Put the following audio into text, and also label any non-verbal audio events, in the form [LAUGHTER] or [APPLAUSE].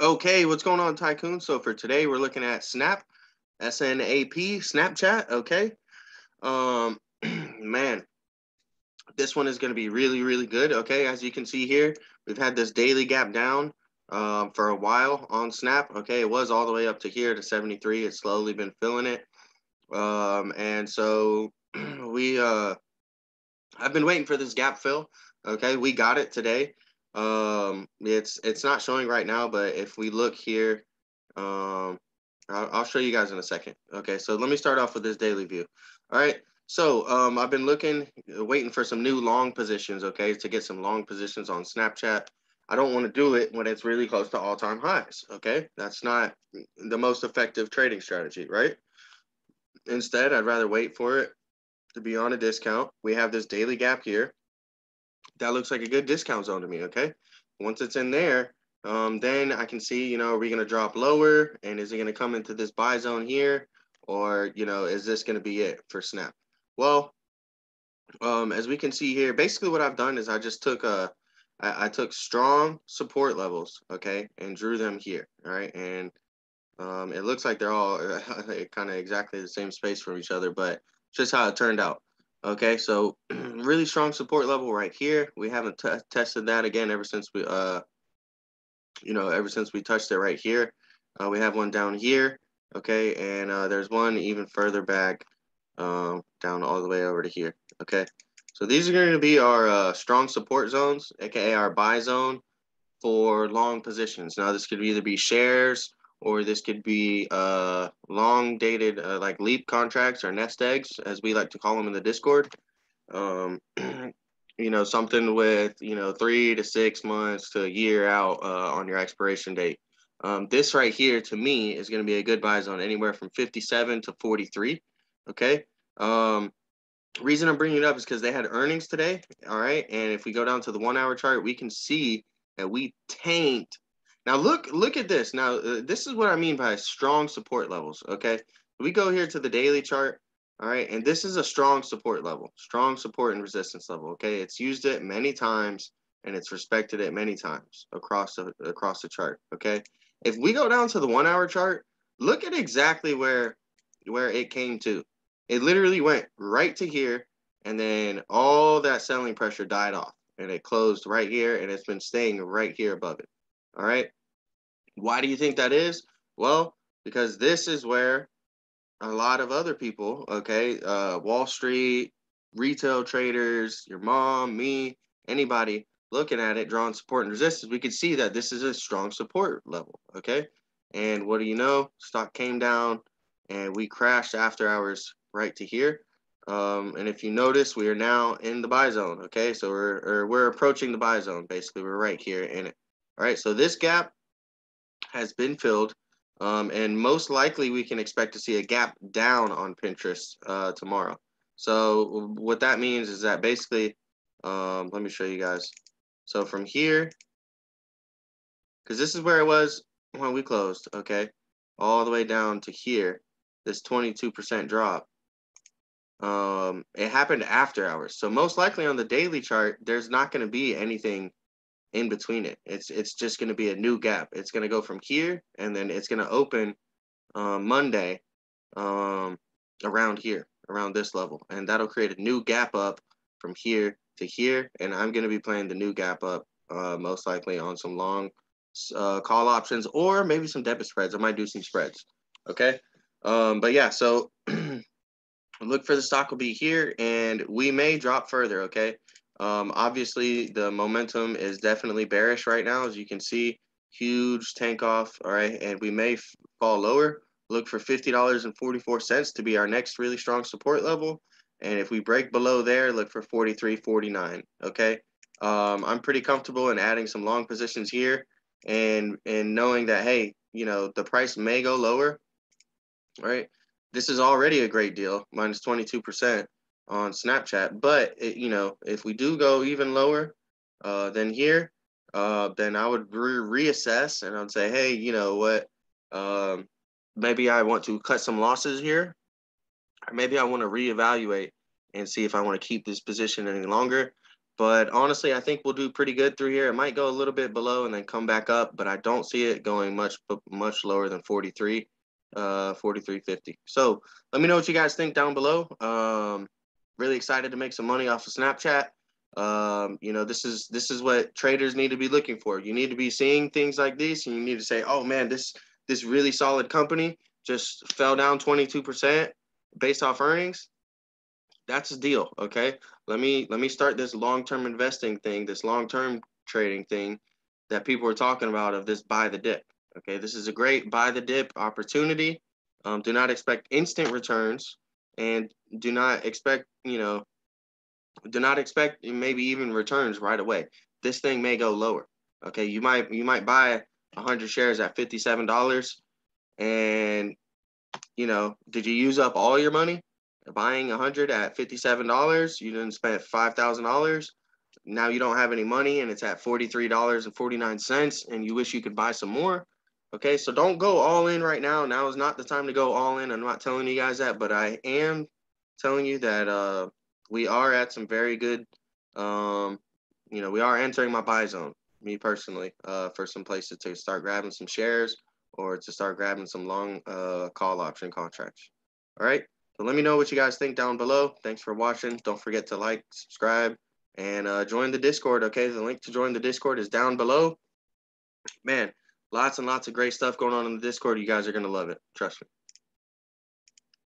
Okay, what's going on, Tycoon? So for today, we're looking at Snap, S-N-A-P, Snapchat. Okay, um, [CLEARS THROAT] man, this one is going to be really, really good. Okay, as you can see here, we've had this daily gap down um, for a while on Snap. Okay, it was all the way up to here to 73. It's slowly been filling it, um, and so [CLEARS THROAT] we, uh, I've been waiting for this gap fill. Okay, we got it today. Um, it's it's not showing right now, but if we look here, um, I'll, I'll show you guys in a second. Okay, so let me start off with this daily view. All right, so um, I've been looking, waiting for some new long positions. Okay, to get some long positions on Snapchat. I don't want to do it when it's really close to all-time highs. Okay, that's not the most effective trading strategy, right? Instead, I'd rather wait for it to be on a discount. We have this daily gap here that looks like a good discount zone to me. Okay. Once it's in there, um, then I can see, you know, are we going to drop lower and is it going to come into this buy zone here? Or, you know, is this going to be it for Snap? Well, um, as we can see here, basically what I've done is I just took a, I, I took strong support levels, okay, and drew them here, all right, and um, it looks like they're all [LAUGHS] kind of exactly the same space from each other, but just how it turned out. Okay, so [CLEARS THROAT] really strong support level right here. We haven't tested that again ever since we, uh, you know, ever since we touched it right here. Uh, we have one down here. Okay, and uh, there's one even further back, um, down all the way over to here. Okay, so these are going to be our uh, strong support zones, aka our buy zone for long positions. Now this could either be shares or this could be uh, long dated uh, like leap contracts or nest eggs, as we like to call them in the Discord. Um, [CLEARS THROAT] you know, something with you know three to six months to a year out uh, on your expiration date. Um, this right here to me is going to be a good buy zone anywhere from 57 to 43. Okay. Um, reason I'm bringing it up is because they had earnings today. All right. And if we go down to the one hour chart, we can see that we tanked now look look at this. Now uh, this is what I mean by strong support levels. Okay, we go here to the daily chart. All right, and this is a strong support level, strong support and resistance level. Okay, it's used it many times and it's respected it many times across the across the chart. Okay, if we go down to the one hour chart, look at exactly where where it came to. It literally went right to here, and then all that selling pressure died off, and it closed right here, and it's been staying right here above it. All right. Why do you think that is? Well, because this is where a lot of other people, okay, uh, Wall Street, retail traders, your mom, me, anybody looking at it, drawing support and resistance, we could see that this is a strong support level, okay? And what do you know? Stock came down and we crashed after hours right to here. Um, and if you notice, we are now in the buy zone, okay? So we're, we're approaching the buy zone, basically. We're right here in it. All right, so this gap has been filled, um, and most likely we can expect to see a gap down on Pinterest uh, tomorrow. So what that means is that basically, um, let me show you guys. So from here, because this is where it was when we closed, okay, all the way down to here, this 22% drop. Um, it happened after hours. So most likely on the daily chart, there's not going to be anything in between it. It's it's just going to be a new gap. It's going to go from here and then it's going to open um, Monday um, around here, around this level, and that'll create a new gap up from here to here. And I'm going to be playing the new gap up uh, most likely on some long uh, call options or maybe some debit spreads. I might do some spreads. Okay. Um, but yeah, so [CLEARS THROAT] look for the stock will be here and we may drop further. Okay. Um, obviously, the momentum is definitely bearish right now, as you can see. Huge tank off, all right, and we may fall lower. Look for $50.44 to be our next really strong support level. And if we break below there, look for 43.49, okay? Um, I'm pretty comfortable in adding some long positions here and and knowing that, hey, you know, the price may go lower, right? This is already a great deal, minus 22% on Snapchat. But it, you know, if we do go even lower uh, than here, uh, then I would re- reassess and I'd say, hey, you know what? Um, maybe I want to cut some losses here, or maybe I want to reevaluate and see if I want to keep this position any longer. But honestly, I think we'll do pretty good through here. It might go a little bit below and then come back up, but I don't see it going much much lower than 43, uh, 43.50. So let me know what you guys think down below. Um, really excited to make some money off of Snapchat. Um, you know, this is this is what traders need to be looking for. You need to be seeing things like this, and you need to say, "Oh man, this this really solid company just fell down 22% based off earnings." That's a deal. Okay, let me let me start this long-term investing thing, this long-term trading thing that people are talking about of this buy the dip. Okay, this is a great buy the dip opportunity. Um, do not expect instant returns, and do not expect you know, do not expect maybe even returns right away. This thing may go lower. Okay, you might you might buy 100 shares at $57 and you know, did you use up all your money? buying 100 at $57 you didn't spend $5000 now you don't have any money and it's at $43.49 and you wish you could buy some more okay so don't go all in right now now is not the time to go all in i'm not telling you guys that but i am telling you that uh, we are at some very good um, you know we are entering my buy zone me personally uh, for some places to start grabbing some shares or to start grabbing some long uh, call option contracts all right so let me know what you guys think down below. Thanks for watching. Don't forget to like, subscribe, and uh, join the Discord. Okay, the link to join the Discord is down below. Man, lots and lots of great stuff going on in the Discord. You guys are gonna love it. Trust me.